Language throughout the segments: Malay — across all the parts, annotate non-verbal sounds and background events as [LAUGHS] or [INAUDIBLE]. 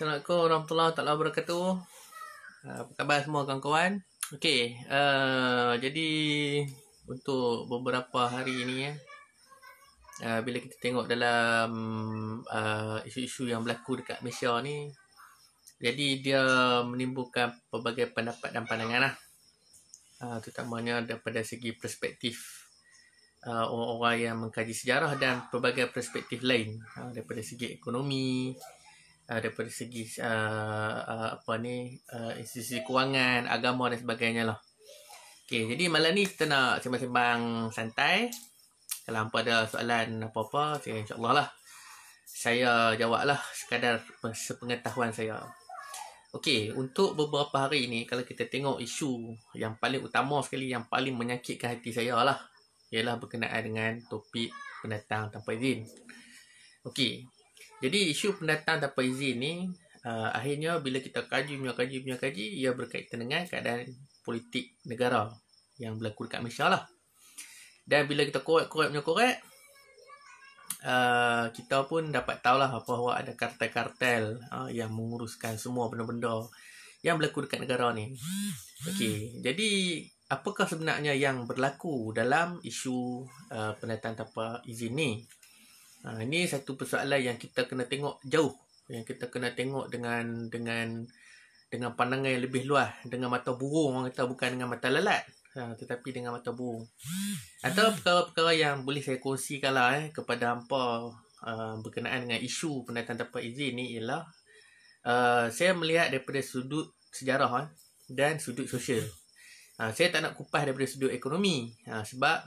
Assalamualaikum warahmatullahi wabarakatuh. Uh, Apa khabar semua kawan-kawan? Okey, uh, jadi untuk beberapa hari ini ya. Uh, bila kita tengok dalam uh, isu-isu yang berlaku dekat Malaysia ni jadi dia menimbulkan pelbagai pendapat dan pandangan lah. Uh, terutamanya daripada segi perspektif uh, orang-orang yang mengkaji sejarah dan pelbagai perspektif lain uh, daripada segi ekonomi, uh, daripada segi uh, uh, apa ni uh, institusi kewangan, agama dan sebagainya lah. Okey, jadi malam ni kita nak sembang-sembang santai. Kalau hampa ada soalan apa-apa, saya insya-Allah lah. Saya jawablah sekadar sepengetahuan saya. Okey, untuk beberapa hari ini kalau kita tengok isu yang paling utama sekali yang paling menyakitkan hati saya lah ialah berkenaan dengan topik pendatang tanpa izin. Okey. Jadi isu pendatang tanpa izin ni uh, akhirnya bila kita kaji punya kaji punya kaji ia berkaitan dengan keadaan politik negara yang berlaku dekat Malaysia lah. Dan bila kita korek-korek punya korek uh, kita pun dapat tahulah bahawa ada kartel-kartel uh, yang menguruskan semua benda-benda yang berlaku dekat negara ni. Okey, jadi apakah sebenarnya yang berlaku dalam isu uh, pendatang tanpa izin ni? Uh, ini satu persoalan yang kita kena tengok jauh, yang kita kena tengok dengan dengan dengan pandangan yang lebih luas, dengan mata burung orang kata bukan dengan mata lalat. Ha, tetapi dengan mata burung. Atau perkara-perkara yang boleh saya kongsikan lah eh, kepada hampa uh, berkenaan dengan isu pendatang tanpa izin ni ialah uh, saya melihat daripada sudut sejarah eh, dan sudut sosial. Uh, saya tak nak kupas daripada sudut ekonomi uh, sebab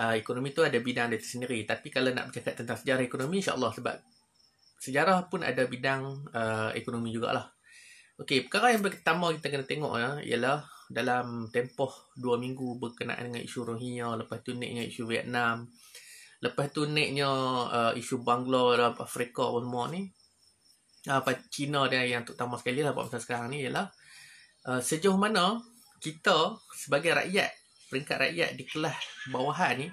uh, ekonomi tu ada bidang dia sendiri. Tapi kalau nak bercakap tentang sejarah ekonomi insyaAllah sebab sejarah pun ada bidang uh, ekonomi jugalah. Okey, perkara yang pertama kita kena tengok ya, ialah dalam tempoh dua minggu berkenaan dengan isu Rohingya, lepas tu naiknya isu Vietnam, lepas tu naiknya uh, isu Bangla dalam Afrika semua ni, apa uh, China dia yang terutama sekali lah masa sekarang ni ialah uh, sejauh mana kita sebagai rakyat, peringkat rakyat di kelas bawahan ni,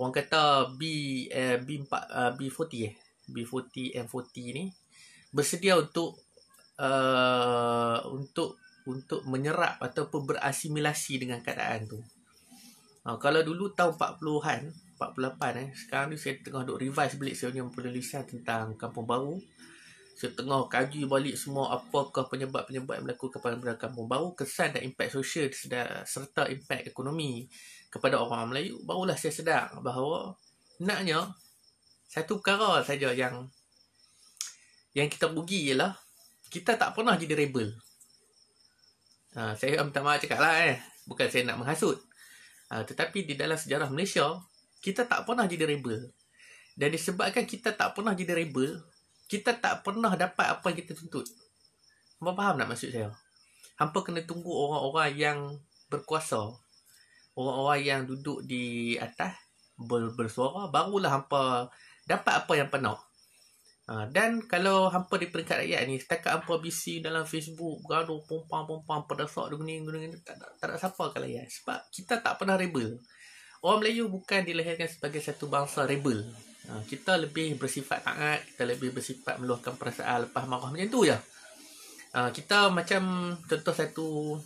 orang kata B, uh, B4, uh, B40 eh, B40, M40 ni, bersedia untuk uh, untuk untuk menyerap ataupun berasimilasi dengan keadaan tu. Uh, kalau dulu tahun 40-an, 48 eh, sekarang ni saya tengah duk revise balik saya punya penulisan tentang kampung baru. Saya tengah kaji balik semua apakah penyebab-penyebab yang berlaku kepada kampung baru, kesan dan impak sosial serta impak ekonomi kepada orang Melayu. Barulah saya sedar bahawa naknya satu perkara saja yang yang kita rugi ialah kita tak pernah jadi rebel. Ha, saya minta maaf cakap lah eh. Bukan saya nak menghasut. Ha, tetapi di dalam sejarah Malaysia, kita tak pernah jadi rebel. Dan disebabkan kita tak pernah jadi rebel, kita tak pernah dapat apa yang kita tuntut. Hampa faham tak maksud saya? Hampa kena tunggu orang-orang yang berkuasa. Orang-orang yang duduk di atas bersuara, barulah hampa dapat apa yang penuh. Ha, dan kalau hampa di peringkat rakyat ni, setakat hampa bisi dalam Facebook, gaduh, pompang-pompang, pedasak, gini, gini, gini, tak, tak, tak ada siapa kalau ya. Sebab kita tak pernah rebel. Orang Melayu bukan dilahirkan sebagai satu bangsa rebel. Ha, kita lebih bersifat taat, kita lebih bersifat meluahkan perasaan lepas marah macam tu je. Ha, kita macam contoh satu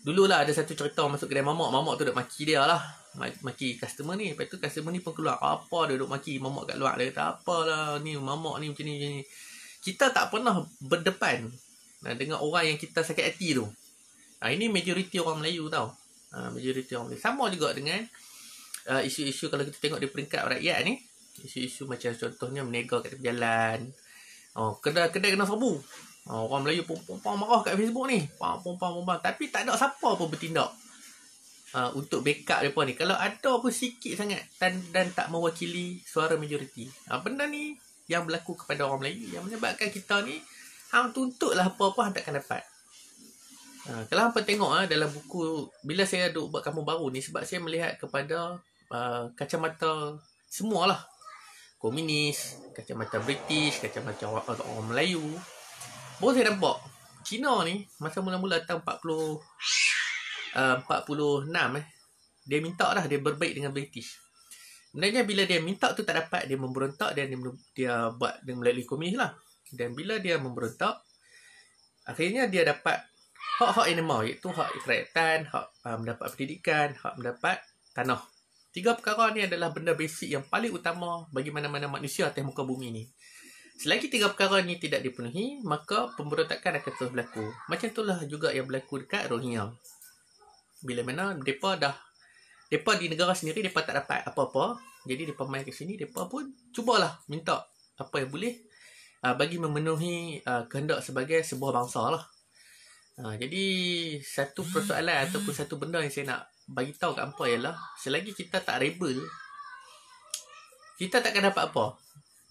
Dululah ada satu cerita masuk kedai mamak. Mamak tu duk maki dia lah. Maki customer ni. Lepas tu customer ni pun keluar apa dia duk maki mamak kat luar? Dia kata apalah ni mamak ni macam ni macam ni. Kita tak pernah berdepan dengan orang yang kita sakit hati tu. Ha, ini majoriti orang Melayu tau. Majoriti orang Melayu. Sama juga dengan uh, isu-isu kalau kita tengok di peringkat rakyat ni isu-isu macam contohnya menega kat tepi jalan oh, kedai-kedai kena serbu oh, orang Melayu pun marah kat Facebook ni pom tapi tak ada siapa pun bertindak uh, untuk backup mereka ni. Kalau ada pun sikit sangat dan, dan tak mewakili suara majoriti. Uh, benda ni yang berlaku kepada orang Melayu yang menyebabkan kita ni hang tuntutlah apa-apa hang takkan dapat. Uh, kalau hampa tengok uh, dalam buku bila saya duk buat kampung baru ni sebab saya melihat kepada uh, kacamata semualah. Komunis, kacamata British, kacamata orang, orang Melayu. Baru saya nampak Cina ni masa mula-mula tahun 40 uh, 46 eh dia minta dah dia berbaik dengan British. Sebenarnya bila dia minta tu tak dapat dia memberontak dan dia, dia buat dengan melalui komunis lah. Dan bila dia memberontak akhirnya dia dapat hak-hak mau iaitu hak kerajaan, hak uh, mendapat pendidikan, hak mendapat tanah. Tiga perkara ni adalah benda basic yang paling utama bagi mana-mana manusia atas muka bumi ni. Selagi tiga perkara ni tidak dipenuhi, maka pemberontakan akan terus berlaku. Macam itulah juga yang berlaku dekat Rohingya. Bila mana mereka dah mereka di negara sendiri mereka tak dapat apa-apa. Jadi mereka main ke sini, mereka pun cubalah minta apa yang boleh uh, bagi memenuhi uh, kehendak sebagai sebuah bangsa lah. Uh, jadi satu persoalan ataupun satu benda yang saya nak bagi tahu kat hampa ialah selagi kita tak rebel kita takkan dapat apa.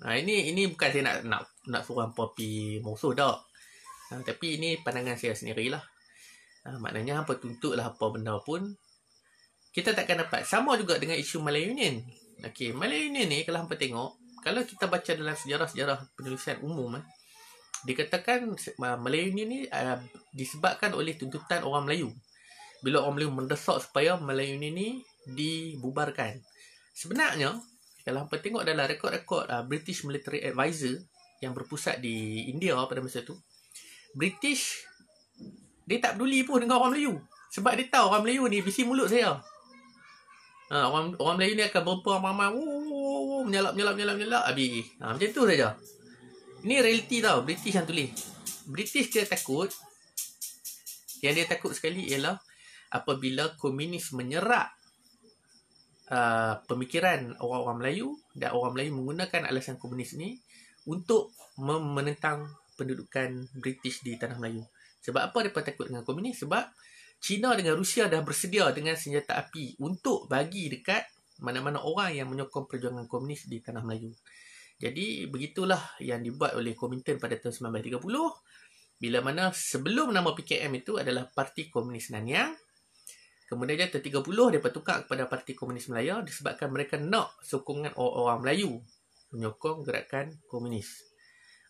Ha, ini ini bukan saya nak nak nak suruh hampa pi musuh dak. Ha, tapi ini pandangan saya sendirilah. Ha, maknanya hampa tuntutlah apa benda pun kita takkan dapat. Sama juga dengan isu Malay Union. Okey, Malay Union ni kalau hampa tengok, kalau kita baca dalam sejarah-sejarah penulisan umum eh, dikatakan Malay Union ni uh, disebabkan oleh tuntutan orang Melayu bila orang Melayu mendesak supaya Melayu ini ni dibubarkan. Sebenarnya, kalau hampa tengok dalam rekod-rekod uh, British Military Advisor yang berpusat di India pada masa tu, British dia tak peduli pun dengan orang Melayu. Sebab dia tahu orang Melayu ni bisi mulut saya. Ha, orang orang Melayu ni akan menyalap menyalap habis. Ha, macam tu saja. Ini realiti tau British yang tulis. British dia takut yang dia takut sekali ialah apabila komunis menyerap uh, pemikiran orang-orang Melayu dan orang Melayu menggunakan alasan komunis ni untuk menentang pendudukan British di tanah Melayu. Sebab apa mereka takut dengan komunis? Sebab China dengan Rusia dah bersedia dengan senjata api untuk bagi dekat mana-mana orang yang menyokong perjuangan komunis di tanah Melayu. Jadi begitulah yang dibuat oleh Kuomintang pada tahun 1930 bila mana sebelum nama PKM itu adalah Parti Komunis Nanyang Kemudian dia 30 dia bertukar kepada Parti Komunis Melaya disebabkan mereka nak sokongan orang-orang Melayu menyokong gerakan komunis.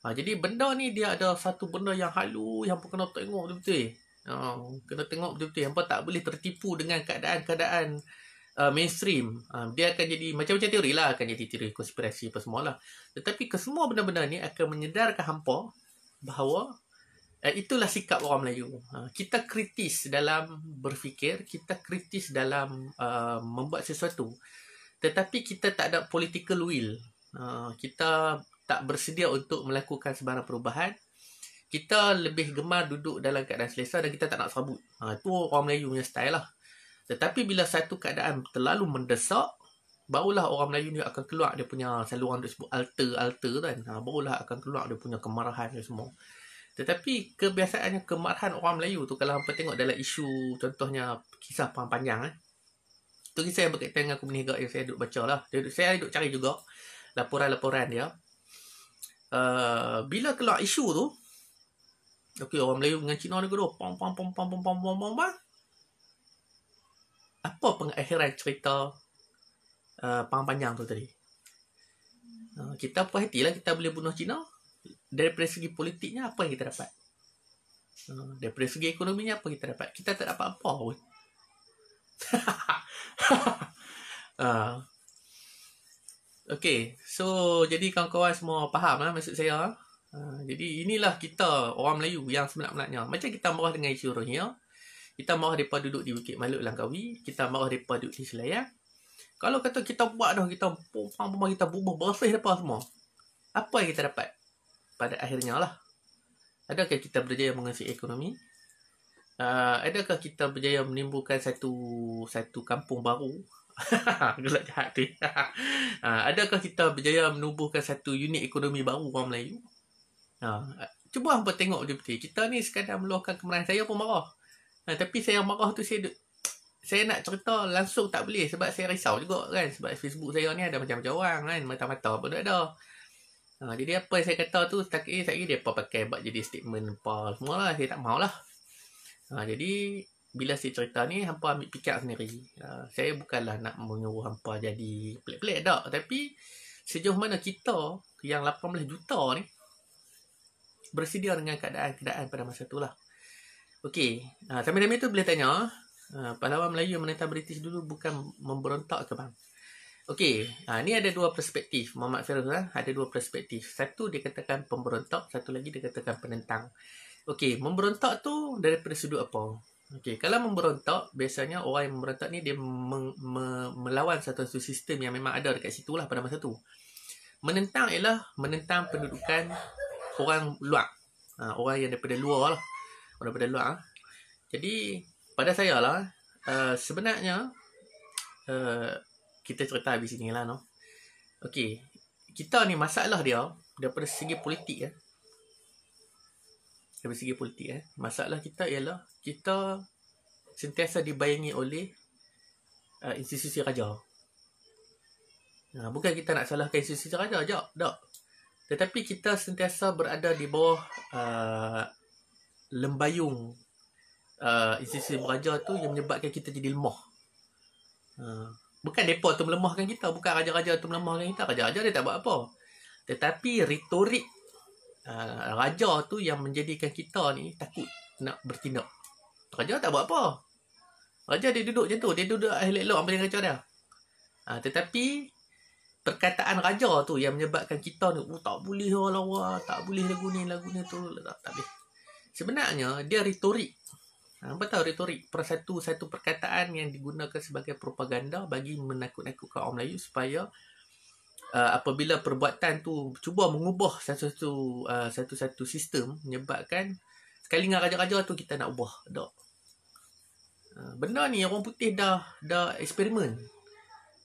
Ha, jadi benda ni dia ada satu benda yang halu yang pun kena tengok betul-betul. Ha, kena tengok betul-betul. Hampa tak boleh tertipu dengan keadaan-keadaan uh, mainstream. Ha, dia akan jadi macam-macam teori lah. Akan jadi teori konspirasi apa semua lah. Tetapi kesemua benda-benda ni akan menyedarkan hampa bahawa Uh, itulah sikap orang Melayu. Uh, kita kritis dalam berfikir, kita kritis dalam uh, membuat sesuatu. Tetapi kita tak ada political will. Uh, kita tak bersedia untuk melakukan sebarang perubahan. Kita lebih gemar duduk dalam keadaan selesa dan kita tak nak serabut. Uh, itu orang Melayu punya style lah. Tetapi bila satu keadaan terlalu mendesak, barulah orang Melayu ni akan keluar dia punya saluran dia sebut alter-alter kan. Uh, barulah akan keluar dia punya kemarahan dan semua. Tetapi kebiasaannya kemarahan orang Melayu tu kalau hampa tengok dalam isu contohnya kisah perang panjang eh. Tu kisah yang berkaitan dengan komunis yang saya duduk baca lah. Saya duduk cari juga laporan-laporan dia. Uh, bila keluar isu tu Okey orang Melayu dengan Cina ni gaduh pom pom pom pom pom pom pom pom Apa pengakhiran cerita uh, panjang tu tadi? Uh, kita puas hatilah kita boleh bunuh Cina dari segi politiknya apa yang kita dapat? Uh, dari segi ekonominya apa kita dapat? Kita tak dapat apa pun. [LAUGHS] uh, okay, so jadi kawan-kawan semua faham lah maksud saya. Uh, jadi inilah kita orang Melayu yang sebenarnya. Macam kita marah dengan isu Rohingya. Kita marah mereka duduk di Bukit Maluk Langkawi. Kita marah mereka duduk di Selayang. Kalau kata kita buat dah, kita pumpang kita bubuh bersih lepas semua. Apa yang kita dapat? pada akhirnya lah. Adakah kita berjaya mengisi ekonomi? Uh, adakah kita berjaya menimbulkan satu satu kampung baru? [LAUGHS] Gelak jahat tu. uh, [LAUGHS] adakah kita berjaya menumbuhkan satu unit ekonomi baru orang Melayu? Uh, cuba hampa tengok betul-betul. Kita ni sekadar meluahkan kemarahan. Saya pun marah. Uh, tapi saya marah tu saya saya nak cerita langsung tak boleh sebab saya risau juga kan sebab Facebook saya ni ada macam-macam orang kan mata-mata pun ada Ha, jadi apa yang saya kata tu setakat ini dia apa pakai buat jadi statement apa semua lah. Saya tak mau lah. Ha, jadi bila saya cerita ni hampa ambil fikir sendiri. Ha, saya bukanlah nak menyuruh hampa jadi pelik-pelik tak. Tapi sejauh mana kita yang 18 juta ni bersedia dengan keadaan-keadaan pada masa tu lah. Okey. Ha, sambil-sambil tu boleh tanya. Ha, pahlawan Melayu menentang British dulu bukan memberontak ke bang? Okey, ha, ni ada dua perspektif. Muhammad Firuz ha? ada dua perspektif. Satu dia katakan pemberontak, satu lagi dia katakan penentang. Okey, memberontak tu daripada sudut apa? Okey, kalau memberontak, biasanya orang yang memberontak ni dia meng, me, melawan satu, satu sistem yang memang ada dekat situ lah pada masa tu. Menentang ialah menentang pendudukan orang luar. Ha, orang yang daripada luar lah. Daripada luar. Jadi, pada saya lah, uh, sebenarnya, uh, kita cerita habis sini lah no. Okey, kita ni masalah dia daripada segi politik ya. Daripada segi politik eh. Masalah kita ialah kita sentiasa dibayangi oleh uh, institusi raja. Nah, bukan kita nak salahkan institusi raja, tak. Tak. Tetapi kita sentiasa berada di bawah uh, lembayung uh, institusi raja tu yang menyebabkan kita jadi lemah. Uh, Bukan mereka tu melemahkan kita. Bukan raja-raja tu melemahkan kita. Raja-raja dia tak buat apa. Tetapi retorik uh, raja tu yang menjadikan kita ni takut nak bertindak. Raja tak buat apa. Raja dia duduk je tu. Dia duduk elok-elok apa yang raja dia. Uh, tetapi perkataan raja tu yang menyebabkan kita ni oh, tak boleh lawa, tak boleh lagu ni, lagu ni tu. Tak, tak boleh. Sebenarnya dia retorik. Apa tahu retorik? Per satu satu perkataan yang digunakan sebagai propaganda bagi menakut-nakutkan orang Melayu supaya uh, apabila perbuatan tu cuba mengubah satu-satu uh, satu-satu sistem menyebabkan sekali dengan raja-raja tu kita nak ubah tak? Uh, benda ni orang putih dah dah eksperimen.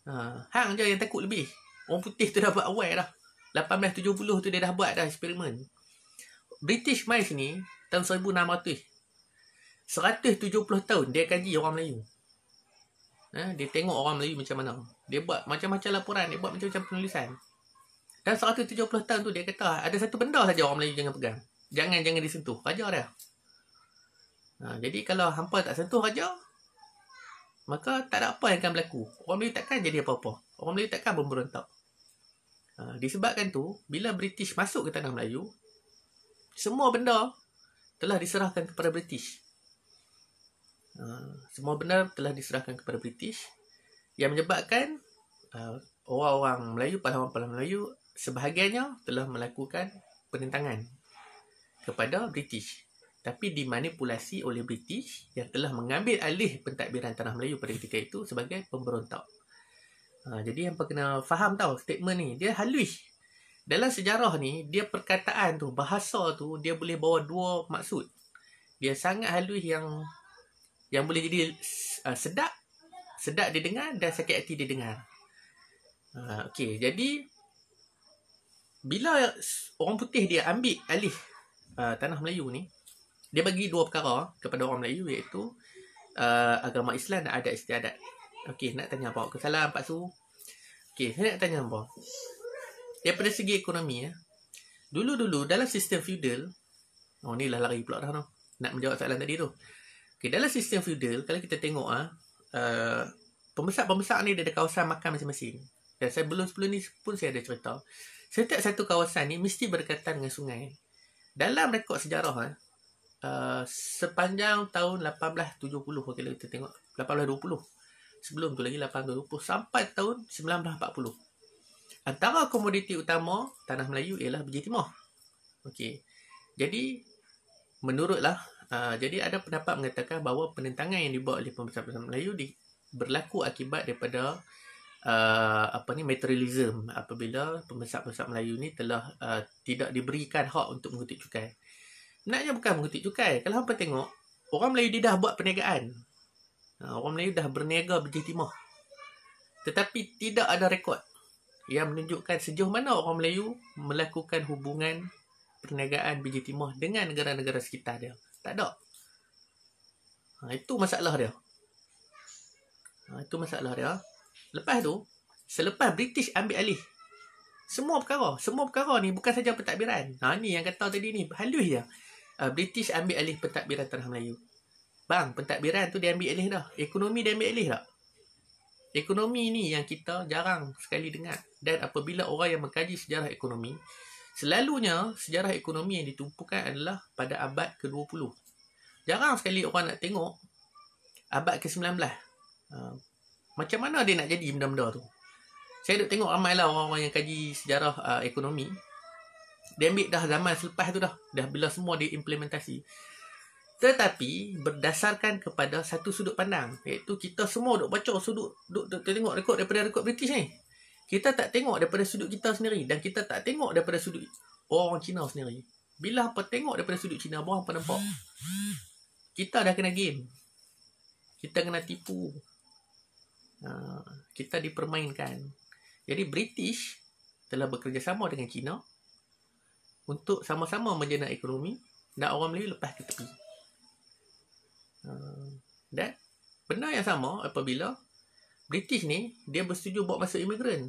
Uh, hang je yang takut lebih. Orang putih tu dah buat awal dah. 1870 tu dia dah buat dah eksperimen. British mai sini tahun 1600 170 tahun dia kaji orang Melayu. Ha, dia tengok orang Melayu macam mana. Dia buat macam-macam laporan, dia buat macam-macam penulisan. Dan 170 tahun tu dia kata ada satu benda saja orang Melayu jangan pegang. Jangan jangan disentuh. Raja dia. Ha, jadi kalau hampa tak sentuh raja, maka tak ada apa yang akan berlaku. Orang Melayu takkan jadi apa-apa. Orang Melayu takkan memberontak. Ha, disebabkan tu, bila British masuk ke tanah Melayu, semua benda telah diserahkan kepada British. Ah, semua benar telah diserahkan kepada British yang menyebabkan uh, orang-orang Melayu, pahlawan-pahlawan Melayu sebahagiannya telah melakukan penentangan kepada British tapi dimanipulasi oleh British yang telah mengambil alih pentadbiran tanah Melayu pada ketika itu sebagai pemberontak. Ha, jadi yang kena faham tahu statement ni dia halus. Dalam sejarah ni dia perkataan tu bahasa tu dia boleh bawa dua maksud. Dia sangat halus yang yang boleh jadi uh, sedap sedap didengar dan sakit hati didengar. Uh, Okey, jadi bila orang putih dia ambil alih uh, tanah Melayu ni, dia bagi dua perkara kepada orang Melayu iaitu uh, agama Islam dan adat istiadat. Okey, nak tanya apa? Kesalahan Pak Su. Okey, saya nak tanya apa? Daripada segi ekonomi ya. Dulu-dulu dalam sistem feudal, oh ni lah lari pula dah no. Nak menjawab soalan tadi tu. Okay, dalam sistem feudal, kalau kita tengok ah, uh, pembesar-pembesar ni dia ada kawasan makan masing-masing. Dan saya belum sebelum ni pun saya ada cerita. Setiap satu kawasan ni mesti berdekatan dengan sungai. Dalam rekod sejarah ah, uh, sepanjang tahun 1870 kalau kita tengok 1820 sebelum tu lagi 1820 sampai tahun 1940 antara komoditi utama tanah Melayu ialah biji timah okey jadi menurutlah Uh, jadi ada pendapat mengatakan bahawa penentangan yang dibuat oleh pembesar-pembesar Melayu di, berlaku akibat daripada uh, apa ni materialism apabila pembesar-pembesar Melayu ni telah uh, tidak diberikan hak untuk mengutip cukai. Sebenarnya bukan mengutip cukai. Kalau hampa tengok, orang Melayu dia dah buat perniagaan. Uh, orang Melayu dah berniaga biji timah. Tetapi tidak ada rekod yang menunjukkan sejauh mana orang Melayu melakukan hubungan perniagaan biji timah dengan negara-negara sekitar dia. Tak ada. Ha, itu masalah dia. Ha, itu masalah dia. Lepas tu, selepas British ambil alih, semua perkara, semua perkara ni bukan saja pentadbiran. Ha, ni yang kata tadi ni, halus je. Uh, British ambil alih pentadbiran Tanah Melayu. Bang, pentadbiran tu dia ambil alih dah. Ekonomi dia ambil alih tak? Ekonomi ni yang kita jarang sekali dengar. Dan apabila orang yang mengkaji sejarah ekonomi, Selalunya sejarah ekonomi yang ditumpukan adalah pada abad ke-20. Jarang sekali orang nak tengok abad ke-19. Uh, macam mana dia nak jadi benda-benda tu? Saya duk tengok ramai lah orang-orang yang kaji sejarah uh, ekonomi. Dia ambil dah zaman selepas tu dah. Dah bila semua diimplementasi. Tetapi berdasarkan kepada satu sudut pandang. Iaitu kita semua duk baca sudut, duk, duk, tengok rekod daripada rekod British ni. Kita tak tengok daripada sudut kita sendiri. Dan kita tak tengok daripada sudut orang Cina sendiri. Bila apa tengok daripada sudut Cina, orang apa nampak? Kita dah kena game. Kita kena tipu. Uh, kita dipermainkan. Jadi British telah bekerjasama dengan China untuk sama-sama menjana ekonomi dan orang Melayu lepas ke tepi. Uh, dan benda yang sama apabila British ni dia bersetuju buat masuk imigran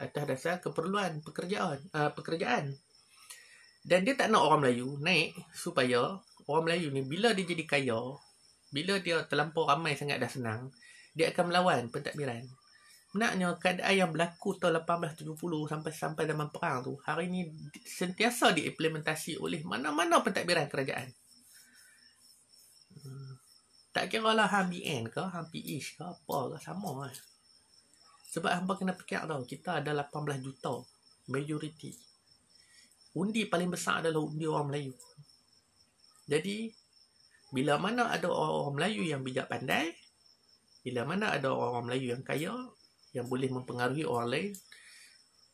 atas dasar keperluan pekerjaan uh, pekerjaan. Dan dia tak nak orang Melayu naik supaya orang Melayu ni bila dia jadi kaya, bila dia terlampau ramai sangat dah senang, dia akan melawan pentadbiran. Naknya keadaan yang berlaku tahun 1870 sampai sampai zaman perang tu hari ini sentiasa diimplementasi oleh mana-mana pentadbiran kerajaan. Tak kira lah hang BN ke, hang PH ke, apa ke, sama lah. Sebab hamba kena fikir tau, kita ada 18 juta majority. Undi paling besar adalah undi orang Melayu. Jadi, bila mana ada orang Melayu yang bijak pandai, bila mana ada orang Melayu yang kaya, yang boleh mempengaruhi orang lain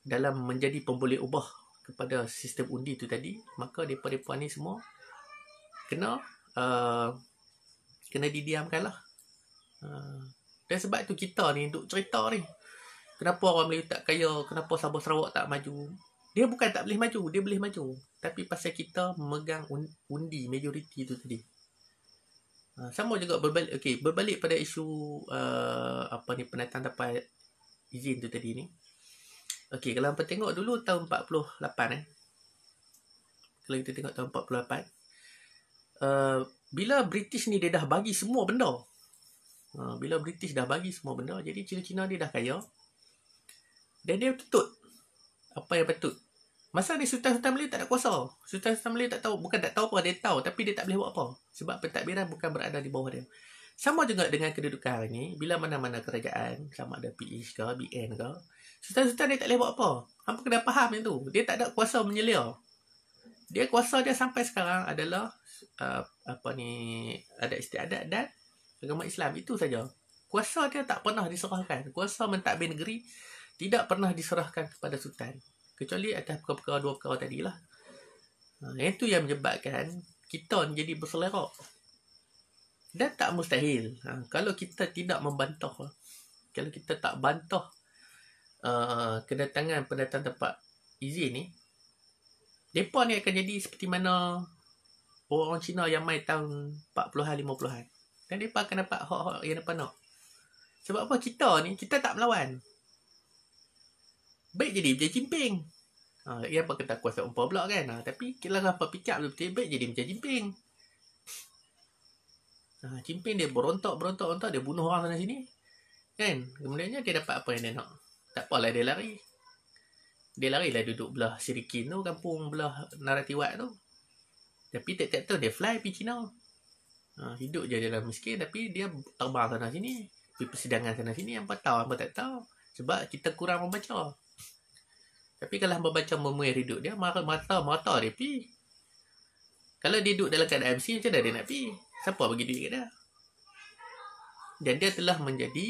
dalam menjadi pemboleh ubah kepada sistem undi itu tadi maka mereka-mereka ni semua kena uh, kena didiamkan lah uh, dan sebab tu kita ni duk cerita ni kenapa orang Melayu tak kaya kenapa Sabah Sarawak tak maju dia bukan tak boleh maju dia boleh maju tapi pasal kita memegang undi majoriti tu tadi uh, sama juga berbalik okey berbalik pada isu uh, apa ni penatang dapat izin tu tadi ni. Okey, kalau hampa tengok dulu tahun 48 eh. Kalau kita tengok tahun 48. Uh, bila British ni dia dah bagi semua benda. Uh, bila British dah bagi semua benda, jadi Cina-Cina dia dah kaya. Dan dia tutup apa yang patut. Masa ni Sultan-Sultan Melayu tak ada kuasa. Sultan-Sultan Melayu tak tahu, bukan tak tahu apa, dia tahu tapi dia tak boleh buat apa. Sebab pentadbiran bukan berada di bawah dia. Sama juga dengan kedudukan hari ni, bila mana-mana kerajaan, sama ada PH ke, BN ke, sultan-sultan dia tak boleh buat apa. Hampa kena faham yang tu. Dia tak ada kuasa menyelia. Dia kuasa dia sampai sekarang adalah uh, apa ni ada istiadat dan agama Islam itu saja. Kuasa dia tak pernah diserahkan. Kuasa mentadbir negeri tidak pernah diserahkan kepada sultan. Kecuali atas perkara-perkara dua perkara tadilah. Uh, itu yang menyebabkan kita jadi berselerak dan tak mustahil. Ha, kalau kita tidak membantah. Kalau kita tak bantah uh, kedatangan pendatang tempat izin ni. Mereka ni akan jadi seperti mana orang Cina yang main tahun 40-an, 50-an. Dan mereka akan dapat hak-hak yang mereka nak. Sebab apa kita ni, kita tak melawan. Baik jadi macam Jimping. Ha, ia apa kata kuasa umpah pula kan. Ha, tapi kalau apa pikir betul-betul baik jadi macam Jimping. Ha, cimping dia berontak, berontak, berontak. Dia bunuh orang sana sini. Kan? Kemudiannya dia dapat apa yang dia nak. Tak apalah dia lari. Dia lari lah duduk belah Sirikin tu. Kampung belah Naratiwat tu. Tapi tak-tak tu dia fly pergi China. Ha, hidup je dalam miskin. Tapi dia terbang sana sini. Pergi persidangan sana sini. Apa tahu, apa tak tahu. Sebab kita kurang membaca. Tapi kalau hamba baca memuai hidup dia, mata mata mata dia pi. Kalau dia duduk dalam keadaan MC, macam mana dia nak pi? Siapa bagi duit kat dia? Dan dia telah menjadi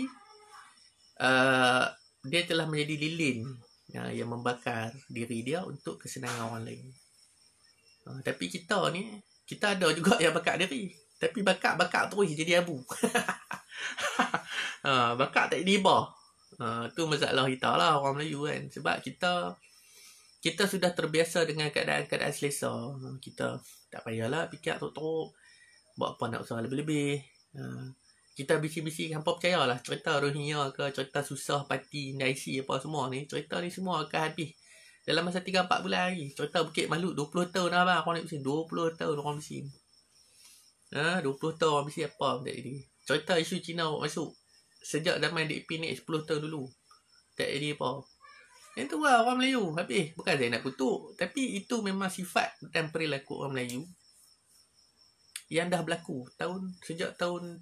uh, dia telah menjadi lilin uh, yang membakar diri dia untuk kesenangan orang lain. Uh, tapi kita ni kita ada juga yang bakar diri. Tapi bakar-bakar terus jadi abu. [LAUGHS] uh, bakar tak jadi iba. Uh, tu masalah kita lah orang Melayu kan. Sebab kita kita sudah terbiasa dengan keadaan-keadaan selesa. Kita tak payahlah fikir teruk-teruk buat apa nak usaha lebih-lebih. Ha. Kita bisi-bisi hampa percayalah cerita Rohingya ke cerita susah parti NIC apa semua ni. Cerita ni semua akan habis dalam masa 3 4 bulan lagi. Cerita Bukit Malu 20 tahun dah bang orang nak bising 20 tahun orang bising. Ha 20 tahun orang bising apa tak jadi. Cerita isu Cina masuk sejak zaman DP ni 10 tahun dulu. Tak jadi apa. Yang tu lah orang Melayu habis. Bukan saya nak kutuk. Tapi itu memang sifat dan perilaku orang Melayu yang dah berlaku tahun sejak tahun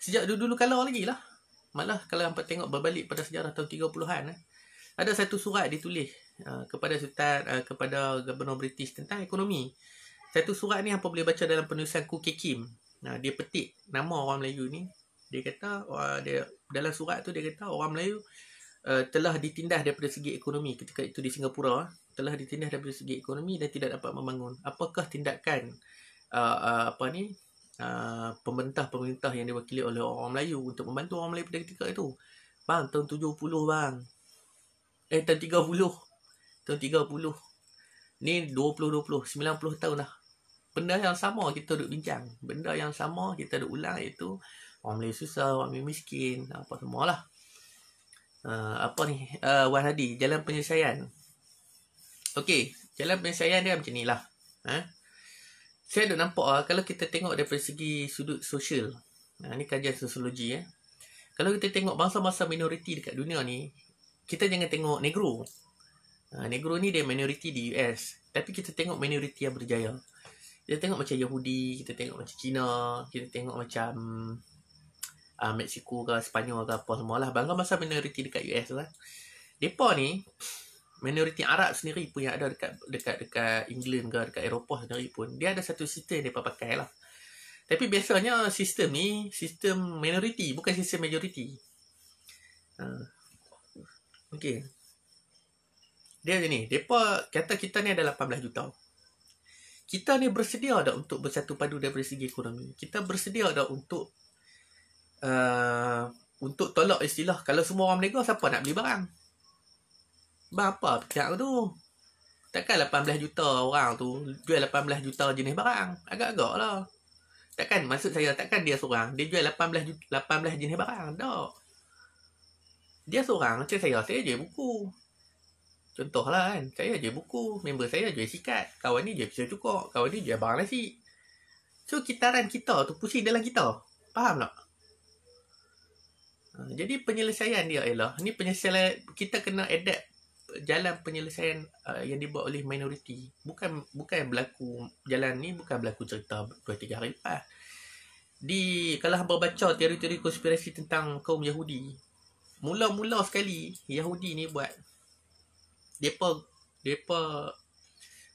sejak dulu-dulu kalau lagi lah malah kalau hampa tengok berbalik pada sejarah tahun 30-an eh, ada satu surat ditulis uh, kepada Sultan uh, kepada Gubernur British tentang ekonomi. Satu surat ni hampa boleh baca dalam penulisan Ku Kekim. Nah, dia petik nama orang Melayu ni. Dia kata uh, dia dalam surat tu dia kata orang Melayu uh, telah ditindas daripada segi ekonomi ketika itu di Singapura uh, telah ditindas daripada segi ekonomi dan tidak dapat membangun. Apakah tindakan uh, uh, apa ni uh, pemerintah-pemerintah yang diwakili oleh orang Melayu untuk membantu orang Melayu pada ketika itu? Bang, tahun 70 bang. Eh, tahun 30. Tahun 30. Ni 20-20. 90 tahun dah. Benda yang sama kita duduk bincang. Benda yang sama kita duduk ulang iaitu orang Melayu susah, orang Melayu miskin, apa semua lah. Uh, apa ni? Uh, Wan Hadi, jalan penyelesaian. Okey, jalan penyelesaian dia macam ni lah. Ha? Saya ada nampak lah, kalau kita tengok daripada segi sudut sosial. Ha, ni kajian sosiologi. Eh. Kalau kita tengok bangsa-bangsa minoriti dekat dunia ni, kita jangan tengok negro. Ha, negro ni dia minoriti di US. Tapi kita tengok minoriti yang berjaya. Kita tengok macam Yahudi, kita tengok macam Cina, kita tengok macam uh, Mexico ke, Sepanyol ke apa semualah. Bangsa-bangsa minoriti dekat US lah. Mereka ni, minoriti Arab sendiri pun yang ada dekat dekat dekat England ke dekat Eropah sendiri pun dia ada satu sistem yang mereka pakai lah. Tapi biasanya sistem ni sistem minoriti bukan sistem majoriti. Uh, Okey. Dia ni. Mereka kata kita ni ada 18 juta. Kita ni bersedia tak untuk bersatu padu daripada segi ekonomi. Kita bersedia tak untuk uh, untuk tolak istilah kalau semua orang menegak siapa nak beli barang. Bang apa pecah tu? Takkan 18 juta orang tu jual 18 juta jenis barang. Agak-agak lah. Takkan maksud saya takkan dia seorang. Dia jual 18 juta, 18 jenis barang. Tak dia seorang macam saya saya je buku contohlah kan saya je buku member saya jual sikat kawan ni jual pisau cukup kawan ni jual barang nasi. So kitaran kita tu pusing dalam kita. Faham tak? Ha, jadi penyelesaian dia ialah ni penyelesaian kita kena adapt jalan penyelesaian uh, yang dibuat oleh minoriti. Bukan bukan berlaku jalan ni bukan berlaku cerita 2 3 hari lepas. Di kalau hamba baca teori-teori konspirasi tentang kaum Yahudi mula-mula sekali Yahudi ni buat depa depa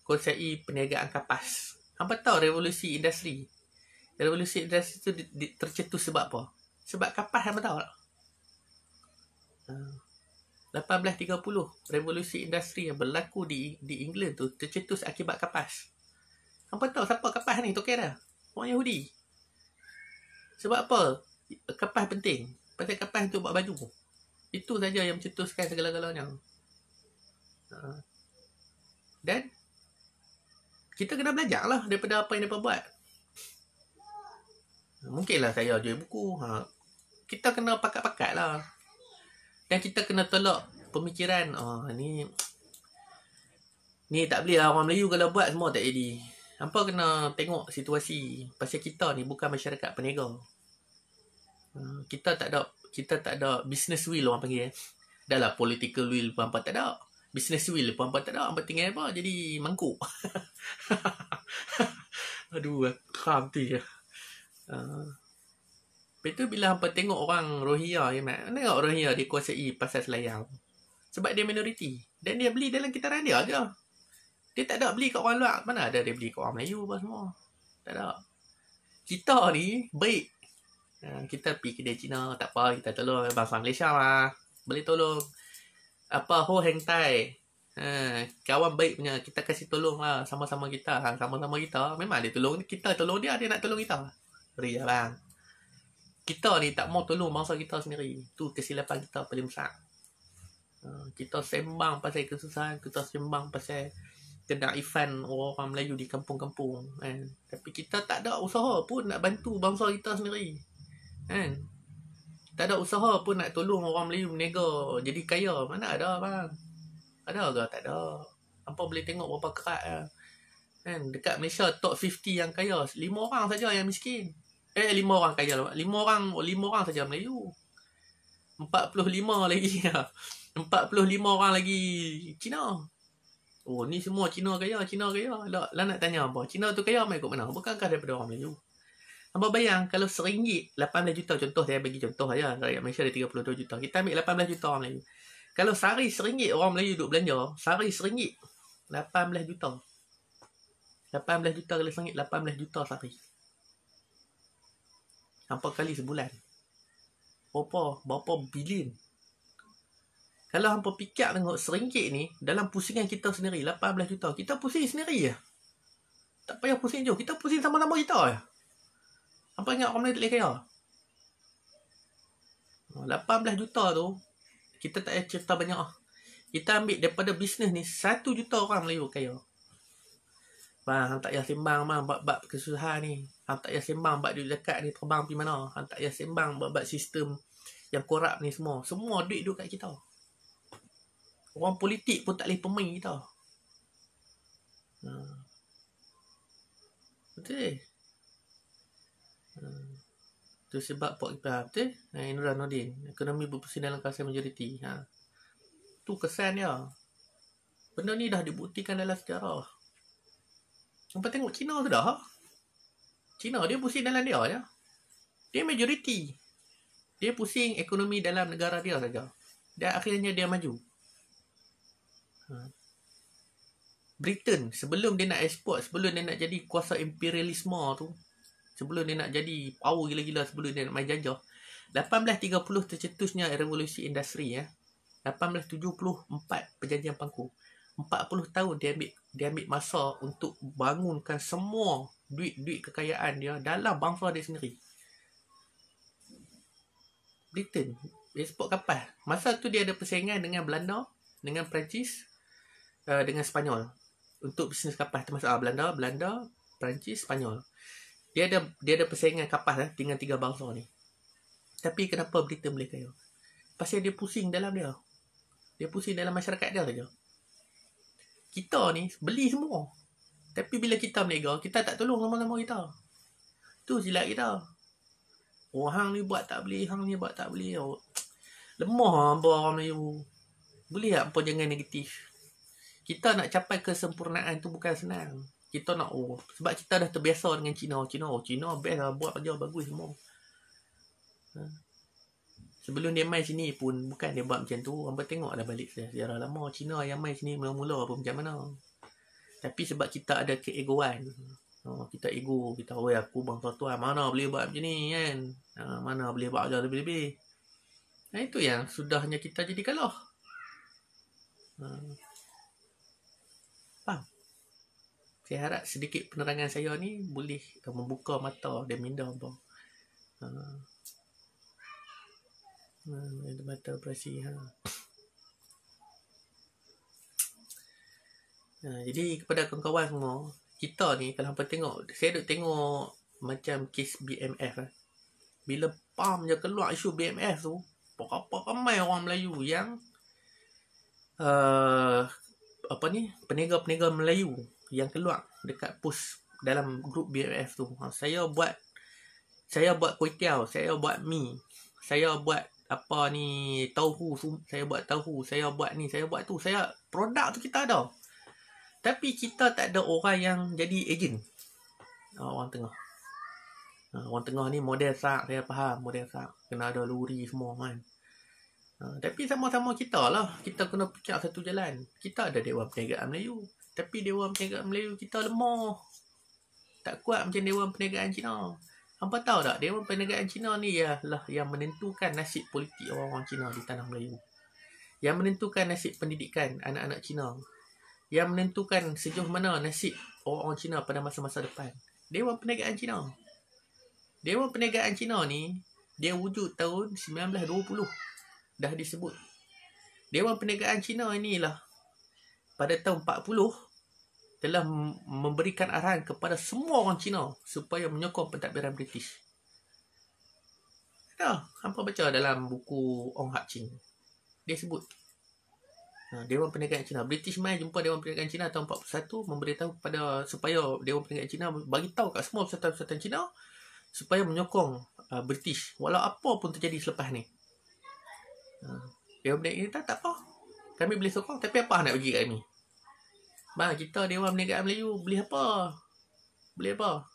konsei perniagaan kapas. Hampa tahu revolusi industri. Revolusi industri tu di, di, tercetus sebab apa? Sebab kapas hampa tahu tak? Uh, 1830 revolusi industri yang berlaku di di England tu tercetus akibat kapas. Hampa tahu siapa kapas ni? Tu kira orang Yahudi. Sebab apa? Kapas penting. Pasal kapas tu buat baju. Itu saja yang mencetuskan segala-galanya. Ha. Dan kita kena belajar lah daripada apa yang mereka buat. Mungkinlah saya jual buku. Ha. Kita kena pakat-pakat lah. Dan kita kena tolak pemikiran. Oh, ni ni tak boleh lah orang Melayu kalau buat semua tak jadi. Hampa kena tengok situasi. Pasal kita ni bukan masyarakat peniaga. Ha. Kita tak ada kita tak ada business will orang panggil eh. Dah lah political will pun apa tak ada. Business will pun apa tak ada. Apa tinggal apa jadi mangkuk. [LAUGHS] Aduh, kram tu je. Uh, Lepas tu bila hampa tengok orang Rohingya ya, mak. Tengok Rohingya dia kuasai pasal selayang. Sebab dia minoriti. Dan dia beli dalam kitaran dia je. Dia tak ada beli kat orang luar. Mana ada dia beli kat orang Melayu apa semua. Tak ada. Kita ni baik Ha, kita pergi kedai Cina, tak apa, kita tolong bangsa Malaysia lah. Boleh tolong. Apa, ho hang tai. Ha, kawan baik punya, kita kasih tolong lah sama-sama kita. Ha, sama-sama kita. Memang dia tolong kita, tolong dia, dia nak tolong kita. Lah bang. Kita ni tak mau tolong bangsa kita sendiri. Tu kesilapan kita paling besar. Ha, kita sembang pasal kesusahan, kita sembang pasal kena ifan orang Melayu di kampung-kampung. Kan? Tapi kita tak ada usaha pun nak bantu bangsa kita sendiri. Kan? Tak ada usaha pun nak tolong orang Melayu menega jadi kaya. Mana ada bang? Ada ke? Tak ada. Apa boleh tengok berapa kerat ya? Kan? Dekat Malaysia top 50 yang kaya. Lima orang saja yang miskin. Eh, lima orang kaya. Lima orang, lima orang saja Melayu. 45 lagi. [LAUGHS] 45 orang lagi Cina. Oh, ni semua Cina kaya, Cina kaya. Lah, lah nak tanya apa? Cina tu kaya mai ikut mana? Bukankah daripada orang Melayu? Hamba bayang kalau RM1 18 juta contoh saya bagi contoh aja rakyat Malaysia ada 32 juta. Kita ambil 18 juta orang Melayu. Kalau sehari RM1 orang Melayu duduk belanja, sehari RM1 18 juta. 18 juta kali RM1 18 juta sehari. Hampa kali sebulan. Berapa? Berapa bilion? Kalau hampa fikir tengok RM1 ni dalam pusingan kita sendiri 18 juta. Kita pusing sendiri ya. Tak payah pusing je. Kita pusing sama-sama kita ya. Apa ingat orang Melayu tak boleh kaya? 18 juta tu kita tak payah cerita banyak ah. Kita ambil daripada bisnes ni 1 juta orang Melayu kaya. Bang, tak payah sembang bang bab-bab kesusahan ni. Hang tak payah sembang bab duit dekat ni terbang pergi mana. Hang tak payah sembang bab-bab sistem yang korup ni semua. Semua duit duduk kat kita. Orang politik pun tak boleh pemain kita. Ha. Betul. Ha. Itu sebab Pok Ibrah betul. Ha, Indra Nordin. Ekonomi berpusing dalam kawasan majoriti. Ha. Tu kesan dia. Benda ni dah dibuktikan dalam sejarah. Sampai tengok Cina tu dah. Cina dia pusing dalam dia je. Dia majoriti. Dia pusing ekonomi dalam negara dia saja. Dan akhirnya dia maju. Ha. Britain sebelum dia nak ekspor, sebelum dia nak jadi kuasa imperialisme tu, sebelum dia nak jadi power gila-gila sebelum dia nak main jajah. 1830 tercetusnya revolusi industri ya. 1874 perjanjian pangku. 40 tahun dia ambil dia ambil masa untuk bangunkan semua duit-duit kekayaan dia dalam bangsa dia sendiri. Britain ekspor kapal. Masa tu dia ada persaingan dengan Belanda, dengan Perancis, uh, dengan Spanyol untuk bisnes kapal termasuk uh, Belanda, Belanda, Perancis, Spanyol. Dia ada dia ada persaingan kapal lah dengan tiga bangsa ni. Tapi kenapa Britain boleh kaya? Pasal dia pusing dalam dia. Dia pusing dalam masyarakat dia saja. Kita ni beli semua. Tapi bila kita berniaga, kita tak tolong sama-sama kita. Tu silap kita. Orang ni buat tak beli, hang ni buat tak beli. Oh, lemah apa orang Melayu. Boleh tak apa jangan negatif kita nak capai kesempurnaan tu bukan senang. Kita nak oh sebab kita dah terbiasa dengan Cina. Cina oh Cina best lah buat kerja bagus semua. Ha. Sebelum dia main sini pun bukan dia buat macam tu. Hangpa tengok dah balik sejarah lama Cina yang main sini mula-mula pun macam mana. Tapi sebab kita ada keegoan. Oh, kita ego, kita oh aku bangsa tuan mana boleh buat macam ni kan. Ha, mana boleh buat kerja lebih-lebih. Nah itu yang sudahnya kita jadi kalah. Ha. Saya harap sedikit penerangan saya ni boleh membuka mata dan minda apa. Ha, itu mata operasi. Ha. Ha, jadi kepada kawan-kawan semua, kita ni kalau hampa tengok, saya duk tengok macam kes BMF. Eh. Bila pam je keluar isu BMF tu, apa ramai orang Melayu yang uh, apa ni, peniaga-peniaga Melayu yang keluar dekat post dalam grup BFF tu. Ha, saya buat saya buat kuih tiaw, saya buat mi, saya buat apa ni tauhu, saya buat tauhu, saya buat ni, saya buat tu. Saya produk tu kita ada. Tapi kita tak ada orang yang jadi ejen. Ha, orang tengah. Ha, orang tengah ni model sak, saya faham model sak. Kena ada luri semua kan. Ha, tapi sama-sama kita lah. Kita kena fikir satu jalan. Kita ada Dewan Perniagaan Melayu. Tapi Dewan Perniagaan Melayu kita lemah. Tak kuat macam Dewan Perniagaan Cina. Hampa tahu tak, Dewan Perniagaan Cina ni ialah yang menentukan nasib politik orang-orang Cina di tanah Melayu. Yang menentukan nasib pendidikan anak-anak Cina. Yang menentukan sejauh mana nasib orang-orang Cina pada masa-masa depan. Dewan Perniagaan Cina. Dewan Perniagaan Cina ni, dia wujud tahun 1920. Dah disebut. Dewan Perniagaan Cina inilah pada tahun 40 telah memberikan arahan kepada semua orang Cina supaya menyokong pentadbiran British. Ya, hampa baca dalam buku Ong Hak Ching. Dia sebut. Ha, Dewan Perniagaan Cina. British mai jumpa Dewan Perniagaan Cina tahun 41 memberitahu kepada supaya Dewan Perniagaan Cina bagi tahu kat semua peserta-peserta Cina supaya menyokong uh, British walau apa pun terjadi selepas ni. Ha, Dewan Perniagaan Cina tak apa. Kami boleh sokong tapi apa nak bagi kat kami? Bang, kita Dewan Perniagaan Melayu beli apa? Beli apa?